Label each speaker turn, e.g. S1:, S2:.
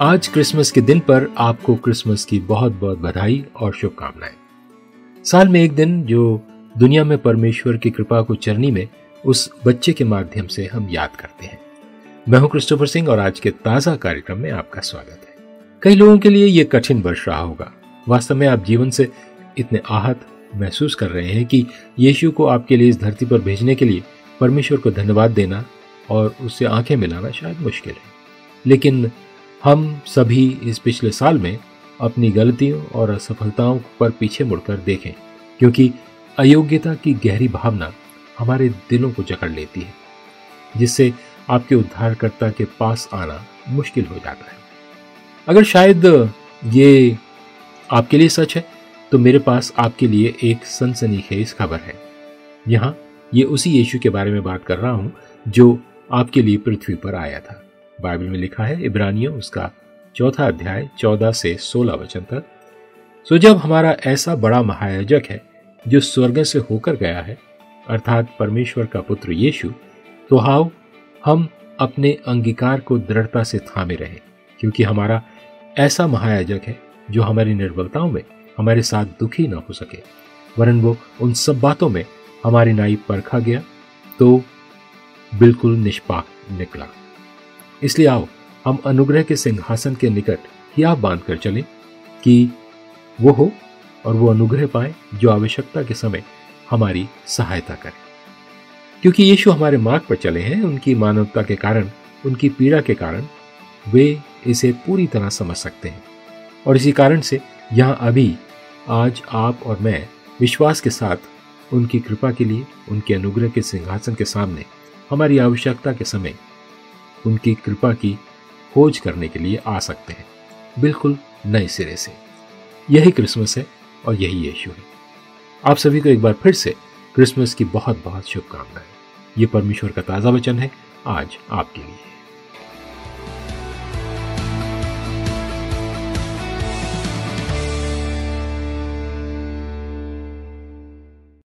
S1: आज क्रिसमस के दिन पर आपको क्रिसमस की बहुत बहुत बधाई और शुभकामनाएँ। साल में एक दिन जो दुनिया में परमेश्वर की कृपा को चरनी में उस बच्चे के माध्यम से हम याद करते हैं। मैं हूँ क्रिस्टोफर सिंह और आज के ताज़ा कार्यक्रम में आपका स्वागत है। कई लोगों के लिए यह कठिन वर्ष रहा होगा। वास्तव में आप जीवन से इतने आहत महसूस कर रहे हैं कि यीशु को आपके लिए इस धरती पर भेजने के लिए परमेश्वर को धन्यवाद देना और उससे आँखें मिलाना शायद मुश्किल है। लेकिन हम सभी इस पिछले साल में अपनी गलतियों और असफलताओं पर पीछे मुड़कर देखें, क्योंकि अयोग्यता की गहरी भावना हमारे दिलों को जकड़ लेती है, जिससे आपके उद्धारकर्ता के पास आना मुश्किल हो जाता है। अगर शायद ये आपके लिए सच है तो मेरे पास आपके लिए एक सनसनीखेज खबर है। यहाँ ये उसी यीशु के बारे में बात कर रहा हूँ, जो आपके लिए पृथ्वी पर आया था। बाइबल में लिखा है, इब्रानियों, उसका चौथा अध्याय, चौदह से सोलह वचन तक। सो जब हमारा ऐसा बड़ा महायाजक है, जो स्वर्ग से होकर गया है, अर्थात परमेश्वर का पुत्र यीशु तो हाउ हम अपने अंगीकार को दृढ़ता से थामे रहे, क्योंकि हमारा ऐसा महायाजक है, जो हमारी निर्बलताओं में, हमारे साथ दुखी ना हो सके। वरन वो उन सब बातों में हमारी नाई परखा गया तो बिल्कुल निष्पाक निकला। इसलिए आओ, हम अनुग्रह के सिंहासन के निकट हिया बाँध कर चले कि वो हो और वो अनुग्रह पाए जो आवश्यकता के समय हमारी सहायता करे। क्योंकि यीशु हमारे मार्ग पर चले हैं, उनकी मानवता के कारण, उनकी पीड़ा के कारण, वे इसे पूरी तरह समझ सकते हैं। और इसी कारण से यहाँ अभी आज आप और मैं विश्वास के साथ उनकी कृपा के लिए, उनके अनुग्रह के सिंहासन के सामने, हमारी आवश्यकता के समय उनकी कृपा की खोज करने के लिए आ सकते हैं। बिल्कुल नए सिरे से। यही क्रिसमस है और यही यीशु है। आप सभी को एक बार फिर से क्रिसमस की बहुत बहुत शुभकामनाएँ। ये परमेश्वर का ताज़ा वचन है आज आपके लिए।